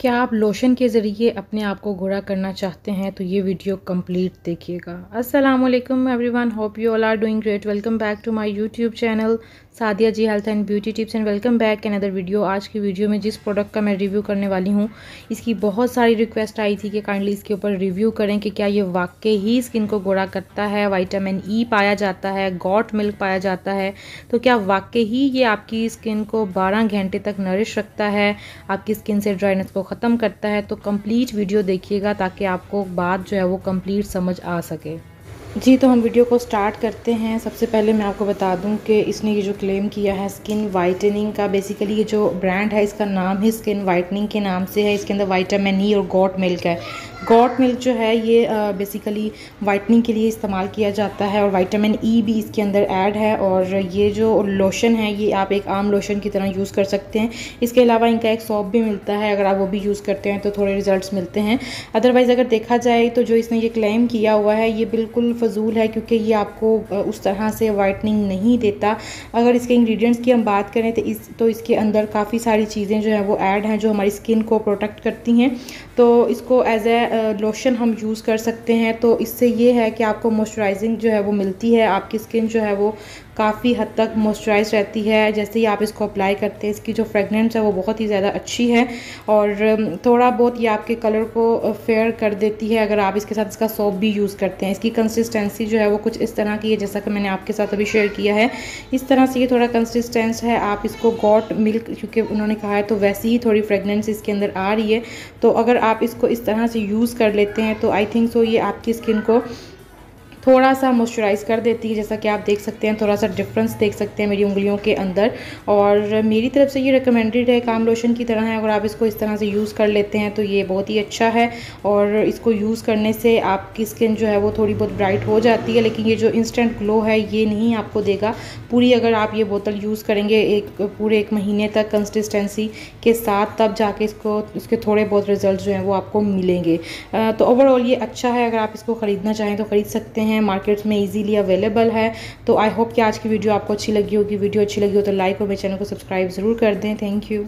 क्या आप लोशन के ज़रिए अपने आप को गोरा करना चाहते हैं? तो ये वीडियो कंप्लीट देखिएगा। अस्सलाम वालेकुम everyone hope you all are doing great welcome back to my YouTube channel Sadia ji health and beauty tips and welcome back another video आज की वीडियो में जिस प्रोडक्ट का मैं रिव्यू करने वाली हूँ, इसकी बहुत सारी रिक्वेस्ट आई थी कि काइंडली इसके ऊपर रिव्यू करें कि क्या ये वाकई ही स्किन को गोरा करता है वाइटामिन ई e पाया जाता है गॉट मिल्क पाया जाता है। तो क्या वाकई ही ये आपकी स्किन को बारह घंटे तक नरिश रखता है, आपकी स्किन से ड्राइनेस को ख़त्म करता है? तो कंप्लीट वीडियो देखिएगा ताकि आपको बात जो है वो कंप्लीट समझ आ सके। जी तो हम वीडियो को स्टार्ट करते हैं। सबसे पहले मैं आपको बता दूँ कि इसने ये जो क्लेम किया है स्किन वाइटनिंग का बेसिकली ये जो ब्रांड है, इसका नाम ही स्किन वाइटनिंग के नाम से है। इसके अंदर वाइटामिन ई और गॉट मिल्क है। गॉट मिल्क जो है, ये बेसिकली वाइटनिंग के लिए इस्तेमाल किया जाता है और वाइटामिन ई e भी इसके अंदर ऐड है और ये जो लोशन है, ये आप एक आम लोशन की तरह यूज़ कर सकते हैं। इसके अलावा इनका एक सॉप भी मिलता है, अगर आप वो भी यूज़ करते हैं तो थोड़े रिजल्ट्स मिलते हैं। अदरवाइज़ अगर देखा जाए तो जो इसने ये क्लेम किया हुआ है, ये बिल्कुल फजूल है क्योंकि ये आपको उस तरह से वाइटनिंग नहीं देता। अगर इसके इंग्रेडिएंट्स की हम बात करें तो इस तो इसके अंदर काफ़ी सारी चीज़ें जो हैं वो ऐड हैं जो हमारी स्किन को प्रोटेक्ट करती हैं। तो इसको एज ए लोशन हम यूज़ कर सकते हैं तो इससे ये है कि आपको मॉइस्चराइजिंग जो है वो मिलती है, आपकी स्किन जो है वो काफ़ी हद तक मॉइस्चराइज रहती है। जैसे ही आप इसको अप्लाई करते हैं, इसकी जो फ्रेगनेंस है वो बहुत ही ज़्यादा अच्छी है और थोड़ा बहुत ये आपके कलर को फेयर कर देती है अगर आप इसके साथ इसका सोप भी यूज़ करते हैं। इसकी कंसिस्टेंसी जो है वो कुछ इस तरह की है, जैसा कि मैंने आपके साथ अभी शेयर किया है। इस तरह से ये थोड़ा कंसिस्टेंस है, आप इसको गॉट मिल्क क्योंकि उन्होंने कहा है तो वैसी ही थोड़ी फ्रेगनेंस इसके अंदर आ रही है। तो अगर आप इसको इस तरह से यूज़ कर लेते हैं तो आई थिंक सो ये आपकी स्किन को थोड़ा सा मॉइस्चराइज़ कर देती है, जैसा कि आप देख सकते हैं थोड़ा सा डिफरेंस देख सकते हैं मेरी उंगलियों के अंदर। और मेरी तरफ़ से ये रिकमेंडेड है, काम लोशन की तरह है, अगर आप इसको इस तरह से यूज़ कर लेते हैं तो ये बहुत ही अच्छा है। और इसको यूज़ करने से आपकी स्किन जो है, वो थोड़ी बहुत ब्राइट हो जाती है, लेकिन ये जो इंस्टेंट ग्लो है, ये नहीं आपको देगा। पूरी अगर आप ये बोतल यूज़ करेंगे, एक, पूरे एक महीने तक कंसिस्टेंसी के साथ, तब जाके इसको उसके थोड़े बहुत रिज़ल्ट जो हैं, वो आपको मिलेंगे। तो ओवरऑल ये अच्छा है, अगर आप इसको ख़रीदना चाहें तो ख़रीद सकते हैं। हैं मार्केट्स में इजीली अवेलेबल है तो आई होप कि आज की वीडियो आपको अच्छी लगी होगी। वीडियो अच्छी लगी हो तो लाइक और मेरे चैनल को सब्सक्राइब ज़रूर कर दें। Thank you